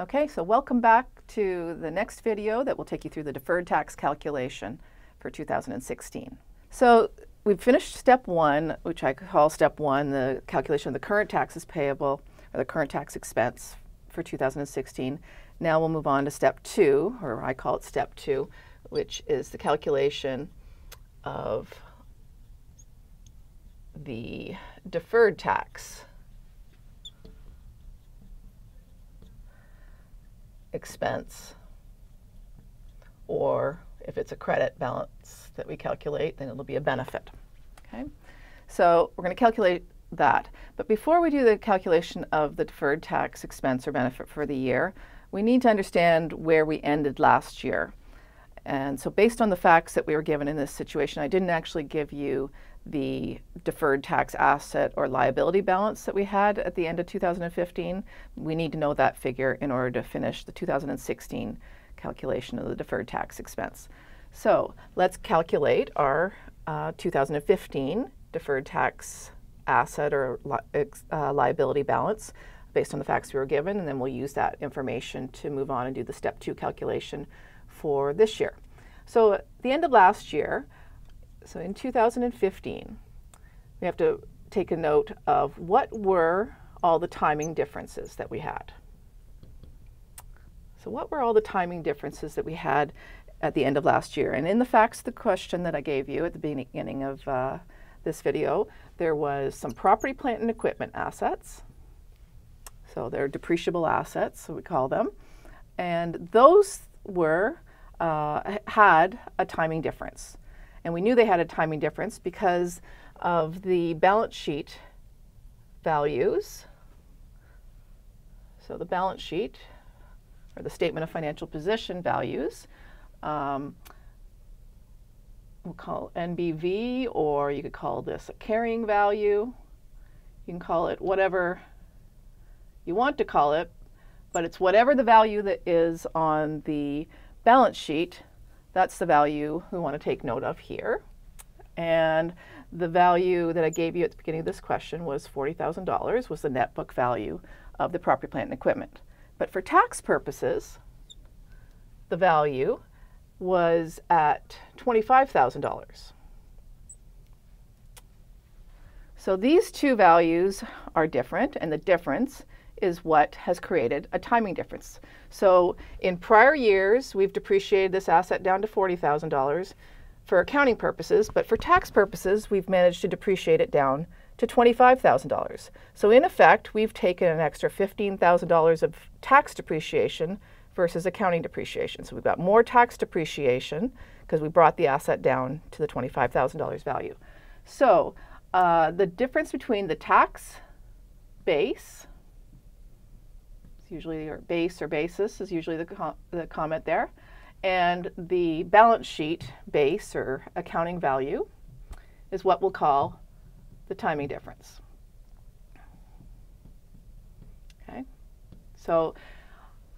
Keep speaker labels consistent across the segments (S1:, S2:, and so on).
S1: Okay, so welcome back to the next video that will take you through the deferred tax calculation for 2016. So we've finished step one, which I call step one, the calculation of the current taxes payable or the current tax expense for 2016. Now we'll move on to step two, or I call it step two, which is the calculation of the deferred tax expense or if it's a credit balance that we calculate, then it'll be a benefit. Okay, so we're going to calculate that. But before we do the calculation of the deferred tax expense or benefit for the year, we need to understand where we ended last year. And so based on the facts that we were given in this situation, I didn't actually give you the deferred tax asset or liability balance that we had at the end of 2015. We need to know that figure in order to finish the 2016 calculation of the deferred tax expense. So let's calculate our uh, 2015 deferred tax asset or li uh, liability balance based on the facts we were given, and then we'll use that information to move on and do the step two calculation for this year. So at the end of last year, so in 2015, we have to take a note of what were all the timing differences that we had. So what were all the timing differences that we had at the end of last year? And in the facts the question that I gave you at the beginning of uh, this video, there was some property, plant, and equipment assets. So they're depreciable assets, so we call them. And those were, uh, had a timing difference. And we knew they had a timing difference because of the balance sheet values. So the balance sheet or the statement of financial position values. Um, we'll call NBV, or you could call this a carrying value. You can call it whatever you want to call it, but it's whatever the value that is on the balance sheet, that's the value we want to take note of here. And the value that I gave you at the beginning of this question was $40,000 was the net book value of the property, plant, and equipment. But for tax purposes, the value was at $25,000. So these two values are different, and the difference is what has created a timing difference. So in prior years, we've depreciated this asset down to $40,000 for accounting purposes, but for tax purposes, we've managed to depreciate it down to $25,000. So in effect, we've taken an extra $15,000 of tax depreciation versus accounting depreciation. So we've got more tax depreciation because we brought the asset down to the $25,000 value. So uh, the difference between the tax base, usually your base or basis is usually the, com the comment there, and the balance sheet base or accounting value is what we'll call the timing difference. Okay, so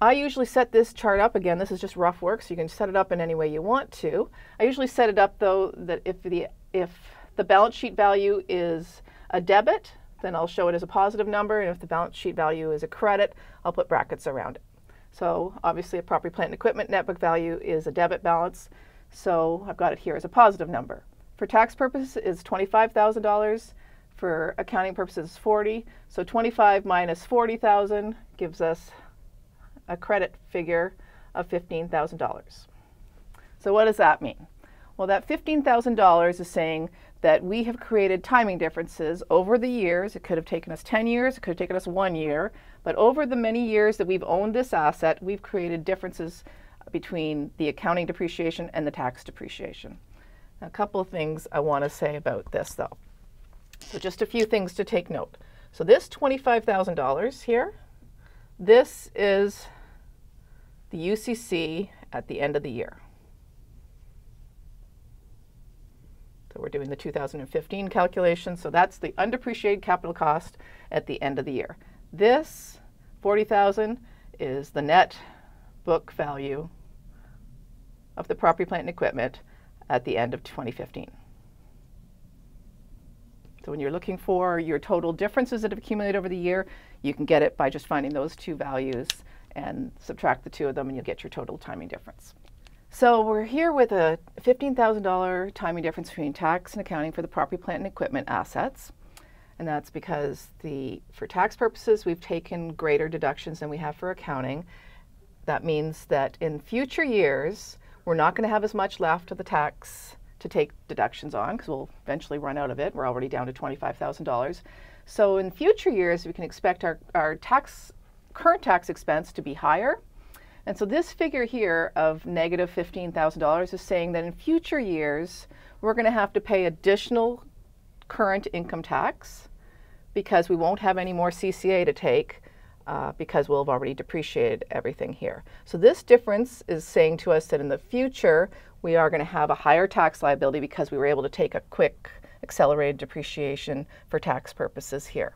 S1: I usually set this chart up, again, this is just rough work, so you can set it up in any way you want to. I usually set it up though that if the, if the balance sheet value is a debit, then I'll show it as a positive number, and if the balance sheet value is a credit, I'll put brackets around it. So obviously a property, plant, and equipment net book value is a debit balance, so I've got it here as a positive number. For tax purposes, it's $25,000. For accounting purposes, 40. So 25 minus 40,000 gives us a credit figure of $15,000. So what does that mean? Well, that $15,000 is saying that we have created timing differences over the years. It could have taken us 10 years, it could have taken us one year, but over the many years that we've owned this asset, we've created differences between the accounting depreciation and the tax depreciation. A couple of things I want to say about this though. So just a few things to take note. So this $25,000 here, this is the UCC at the end of the year. So we're doing the 2015 calculation. So that's the undepreciated capital cost at the end of the year. This 40,000 is the net book value of the property, plant, and equipment at the end of 2015. So when you're looking for your total differences that have accumulated over the year, you can get it by just finding those two values and subtract the two of them and you'll get your total timing difference. So we're here with a $15,000 timing difference between tax and accounting for the property, plant, and equipment assets. And that's because the for tax purposes, we've taken greater deductions than we have for accounting. That means that in future years, we're not going to have as much left of the tax to take deductions on because we'll eventually run out of it. We're already down to $25,000. So in future years, we can expect our, our tax current tax expense to be higher. And so this figure here of negative $15,000 is saying that in future years, we're going to have to pay additional current income tax because we won't have any more CCA to take uh, because we'll have already depreciated everything here. So this difference is saying to us that in the future, we are going to have a higher tax liability because we were able to take a quick accelerated depreciation for tax purposes here.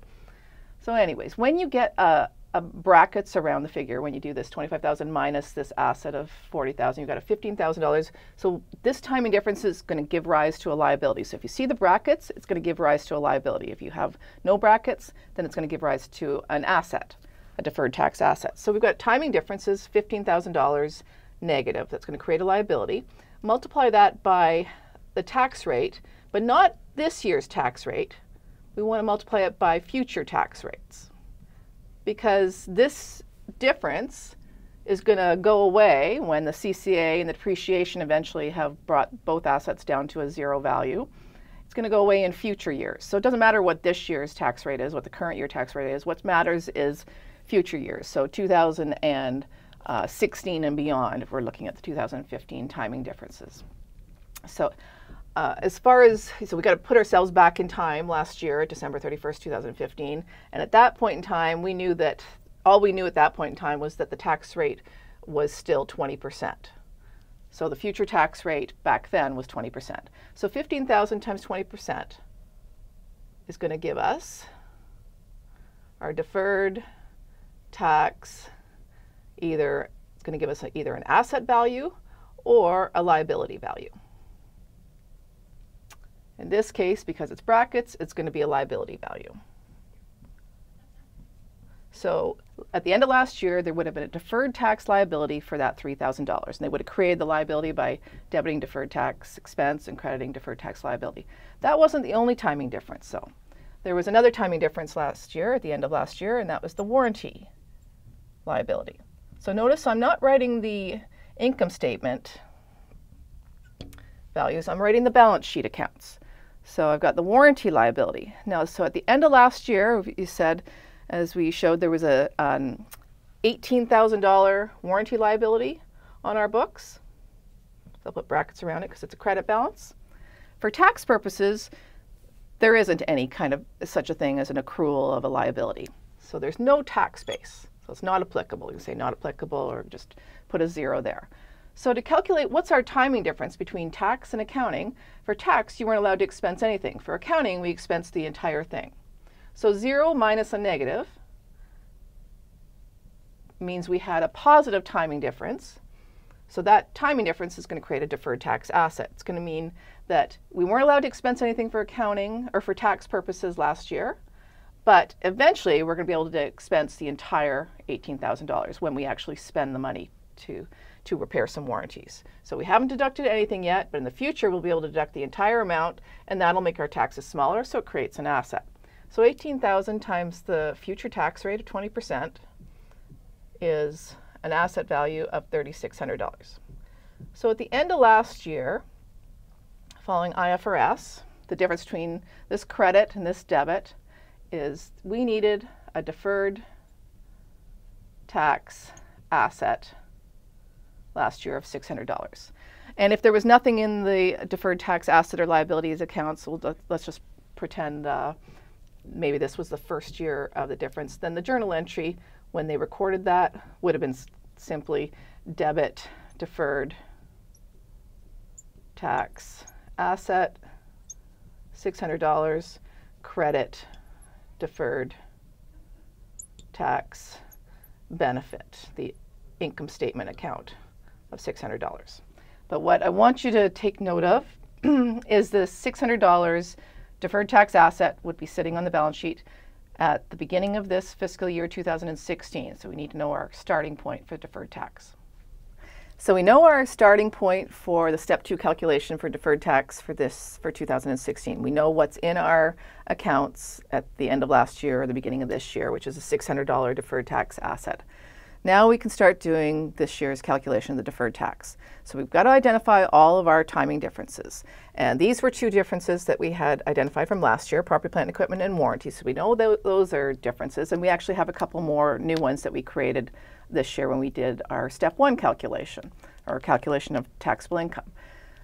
S1: So anyways, when you get a, a brackets around the figure when you do this 25,000 minus this asset of 40,000 you've got a $15,000 so this timing difference is going to give rise to a liability. So if you see the brackets it's going to give rise to a liability. If you have no brackets then it's going to give rise to an asset a deferred tax asset. So we've got timing differences $15,000 negative that's going to create a liability. Multiply that by the tax rate but not this year's tax rate. We want to multiply it by future tax rates because this difference is going to go away when the CCA and the depreciation eventually have brought both assets down to a zero value. It's going to go away in future years. So it doesn't matter what this year's tax rate is, what the current year tax rate is. What matters is future years. So 2016 uh, and beyond, if we're looking at the 2015 timing differences. So uh, as far as, so we got to put ourselves back in time last year, December 31st, 2015. And at that point in time, we knew that, all we knew at that point in time was that the tax rate was still 20%. So the future tax rate back then was 20%. So 15,000 times 20% is going to give us our deferred tax either, it's going to give us either an asset value or a liability value. In this case, because it's brackets, it's going to be a liability value. So at the end of last year, there would have been a deferred tax liability for that $3,000. And they would have created the liability by debiting deferred tax expense and crediting deferred tax liability. That wasn't the only timing difference, So There was another timing difference last year, at the end of last year, and that was the warranty liability. So notice I'm not writing the income statement values, I'm writing the balance sheet accounts. So I've got the warranty liability. Now, so at the end of last year, you said, as we showed, there was a um, an $18,000 warranty liability on our books. So I'll put brackets around it because it's a credit balance. For tax purposes, there isn't any kind of such a thing as an accrual of a liability. So there's no tax base. So it's not applicable. You can say not applicable or just put a zero there. So to calculate what's our timing difference between tax and accounting, for tax you weren't allowed to expense anything. For accounting we expense the entire thing. So 0 minus a negative means we had a positive timing difference. So that timing difference is going to create a deferred tax asset. It's going to mean that we weren't allowed to expense anything for accounting or for tax purposes last year, but eventually we're going to be able to expense the entire $18,000 when we actually spend the money to to repair some warranties. So we haven't deducted anything yet, but in the future we'll be able to deduct the entire amount and that'll make our taxes smaller, so it creates an asset. So 18,000 times the future tax rate of 20% is an asset value of $3,600. So at the end of last year, following IFRS, the difference between this credit and this debit is we needed a deferred tax asset last year of $600. And if there was nothing in the deferred tax asset or liabilities accounts, we'll, let's just pretend uh, maybe this was the first year of the difference, then the journal entry, when they recorded that, would have been simply debit deferred tax asset, $600, credit deferred tax benefit, the income statement account of $600. But what I want you to take note of is the $600 deferred tax asset would be sitting on the balance sheet at the beginning of this fiscal year 2016. So we need to know our starting point for deferred tax. So we know our starting point for the step two calculation for deferred tax for this for 2016. We know what's in our accounts at the end of last year or the beginning of this year, which is a $600 deferred tax asset. Now we can start doing this year's calculation of the deferred tax. So we've got to identify all of our timing differences. And these were two differences that we had identified from last year, property, plant, equipment, and warranty. So we know th those are differences. And we actually have a couple more new ones that we created this year when we did our step one calculation, or calculation of taxable income.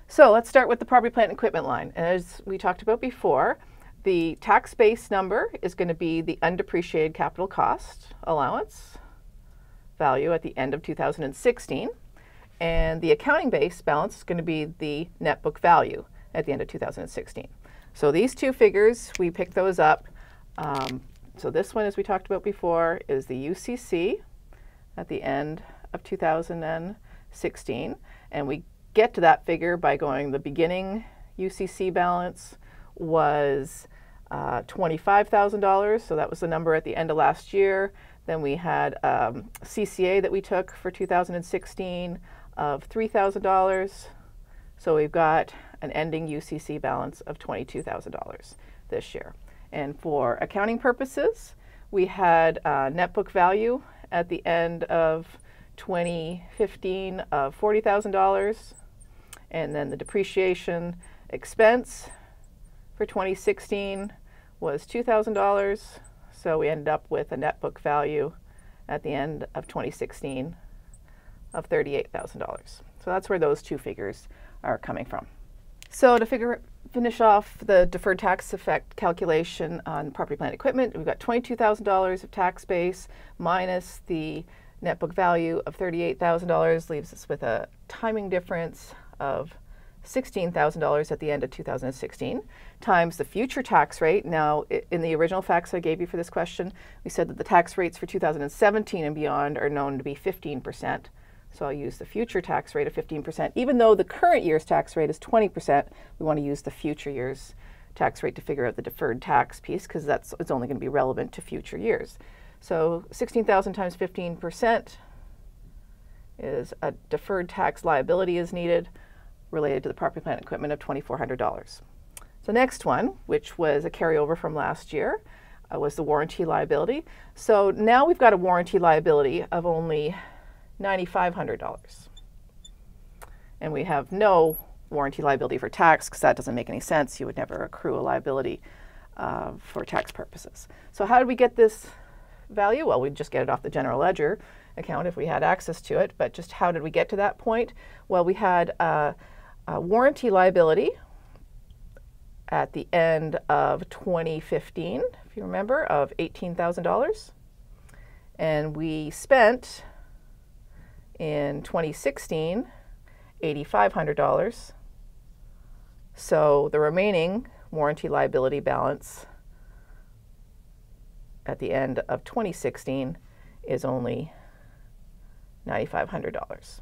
S1: So let's start with the property, plant, and equipment line. As we talked about before, the tax base number is going to be the undepreciated capital cost allowance value at the end of 2016. And the accounting base balance is going to be the net book value at the end of 2016. So these two figures, we picked those up. Um, so this one, as we talked about before, is the UCC at the end of 2016. And we get to that figure by going the beginning UCC balance was uh, $25,000. So that was the number at the end of last year. Then we had um, CCA that we took for 2016 of $3,000. So we've got an ending UCC balance of $22,000 this year. And for accounting purposes, we had uh, net book value at the end of 2015 of $40,000. And then the depreciation expense for 2016 was $2,000. So we ended up with a net book value at the end of 2016 of $38,000. So that's where those two figures are coming from. So to figure, finish off the deferred tax effect calculation on property, plant, equipment, we've got $22,000 of tax base minus the net book value of $38,000 leaves us with a timing difference of $16,000 at the end of 2016 times the future tax rate. Now, in the original facts I gave you for this question, we said that the tax rates for 2017 and beyond are known to be 15%. So I'll use the future tax rate of 15%. Even though the current year's tax rate is 20%, we want to use the future year's tax rate to figure out the deferred tax piece because that's it's only going to be relevant to future years. So 16,000 times 15% is a deferred tax liability is needed related to the property plant equipment of $2,400. The next one, which was a carryover from last year, uh, was the warranty liability. So now we've got a warranty liability of only $9,500. And we have no warranty liability for tax because that doesn't make any sense. You would never accrue a liability uh, for tax purposes. So how did we get this value? Well, we'd just get it off the general ledger account if we had access to it. But just how did we get to that point? Well, we had uh, a warranty liability at the end of 2015, if you remember, of $18,000. And we spent in 2016 $8,500. So the remaining warranty liability balance at the end of 2016 is only $9,500.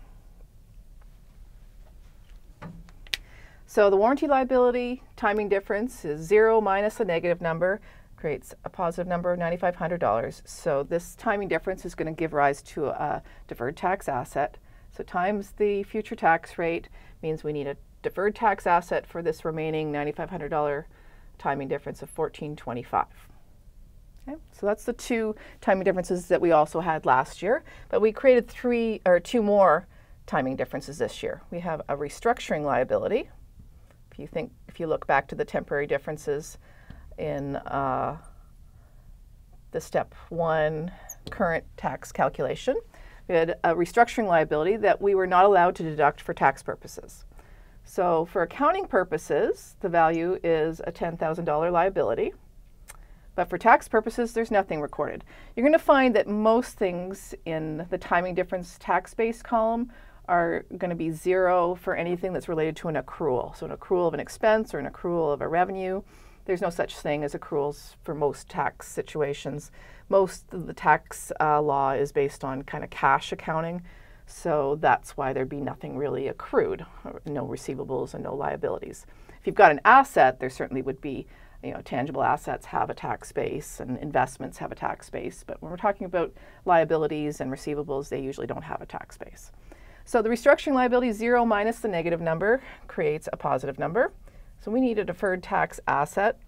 S1: So the warranty liability timing difference is zero minus a negative number creates a positive number of $9,500. So this timing difference is going to give rise to a deferred tax asset. So times the future tax rate means we need a deferred tax asset for this remaining $9,500 timing difference of 1425. Okay, so that's the two timing differences that we also had last year, but we created three or two more timing differences this year. We have a restructuring liability, if you think, if you look back to the temporary differences in uh, the step one current tax calculation, we had a restructuring liability that we were not allowed to deduct for tax purposes. So for accounting purposes, the value is a $10,000 liability. But for tax purposes, there's nothing recorded. You're going to find that most things in the timing difference tax base column are going to be zero for anything that's related to an accrual. So an accrual of an expense or an accrual of a revenue. There's no such thing as accruals for most tax situations. Most of the tax uh, law is based on kind of cash accounting. So that's why there'd be nothing really accrued, no receivables and no liabilities. If you've got an asset, there certainly would be you know, tangible assets have a tax base and investments have a tax base. But when we're talking about liabilities and receivables, they usually don't have a tax base. So the restructuring liability zero minus the negative number creates a positive number. So we need a deferred tax asset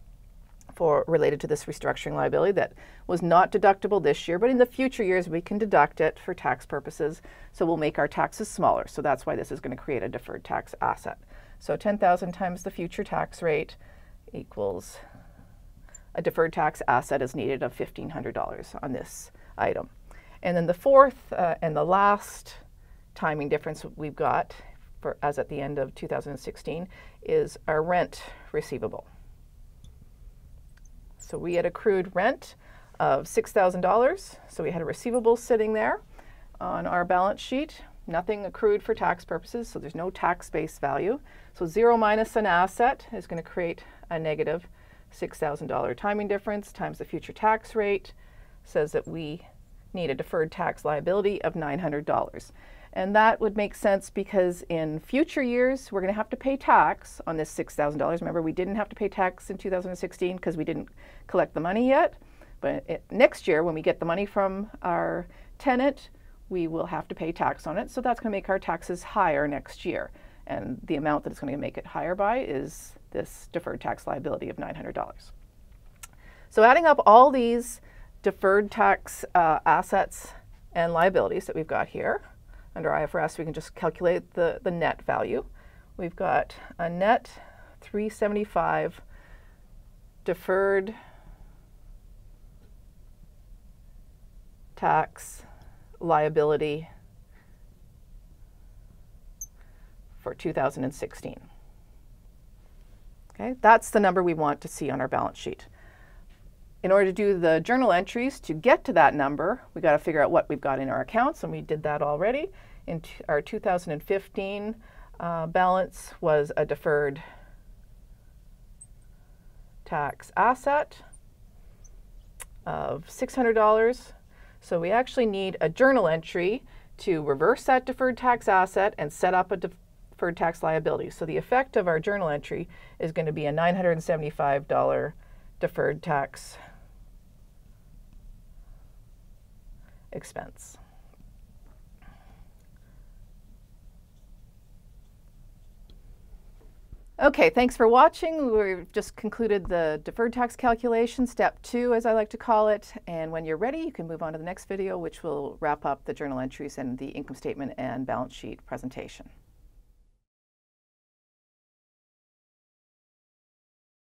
S1: for related to this restructuring liability that was not deductible this year, but in the future years we can deduct it for tax purposes. So we'll make our taxes smaller. So that's why this is going to create a deferred tax asset. So 10,000 times the future tax rate equals a deferred tax asset is needed of $1,500 on this item. And then the fourth uh, and the last timing difference we've got for as at the end of 2016 is our rent receivable. So we had accrued rent of $6,000. So we had a receivable sitting there on our balance sheet, nothing accrued for tax purposes, so there's no tax base value. So zero minus an asset is going to create a negative $6,000 timing difference times the future tax rate says that we need a deferred tax liability of $900. And that would make sense because in future years, we're going to have to pay tax on this $6,000. Remember, we didn't have to pay tax in 2016 because we didn't collect the money yet. But it, next year, when we get the money from our tenant, we will have to pay tax on it. So that's going to make our taxes higher next year. And the amount that it's going to make it higher by is this deferred tax liability of $900. So adding up all these deferred tax uh, assets and liabilities that we've got here, under IFRS, we can just calculate the, the net value. We've got a net 375 deferred tax liability for 2016. Okay, that's the number we want to see on our balance sheet. In order to do the journal entries to get to that number, we got to figure out what we've got in our accounts, and we did that already. In our 2015 uh, balance was a deferred tax asset of $600. So we actually need a journal entry to reverse that deferred tax asset and set up a deferred tax liability. So the effect of our journal entry is going to be a $975 deferred tax expense. Okay, thanks for watching. We've just concluded the deferred tax calculation, step two, as I like to call it. And when you're ready, you can move on to the next video, which will wrap up the journal entries and the income statement and balance sheet presentation.